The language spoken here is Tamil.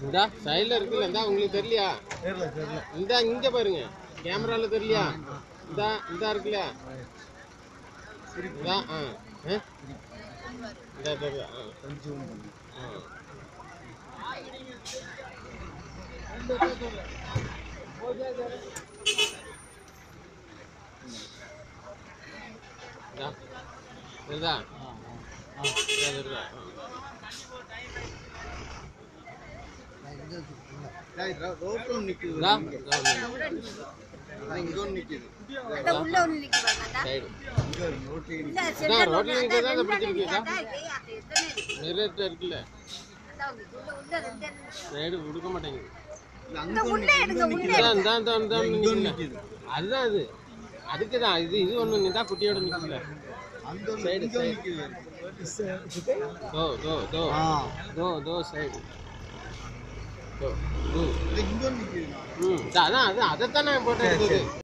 இந்தா சைடுல இருக்குல்ல இந்தா உங்களுக்கு தெரியலையா? தெரியல தெரியல இந்தா இங்க பாருங்க. கேமரால தெரியலையா? இந்தா இந்தா இருக்குல்ல? இந்தா ஆ இந்தா ஆ. கொஞ்சம் ஆ. இந்தா தெரியுதா? ரோட்ல நிக்குது. இங்க. ஒண்ணு நிக்குது. உள்ள ஒண்ணு நிக்கு பாருங்க அதான். சைடு. இங்க ரோட்ல சென்டர் ரோட்ல நிக்கிறதா அந்த பிடிச்சிருக்கு, நிக்காதா? மிரர்ல இருக்குல்ல. சைடு கொடுக்க மாட்டேங்குது. நிக்குதுல்ல. நிக்குது. அதுதான் அது. அதுக்கு தான் இது இது ஒண்ணு நின்றா குட்டியோட நிக்கல. அந்த சைடு, சைடு. தோ தோ தோ. ஆ. தோ தோ சைடு. தோ ம். அதான் அதான் அதைத்தான் நான் போட்டோ எடுத்தது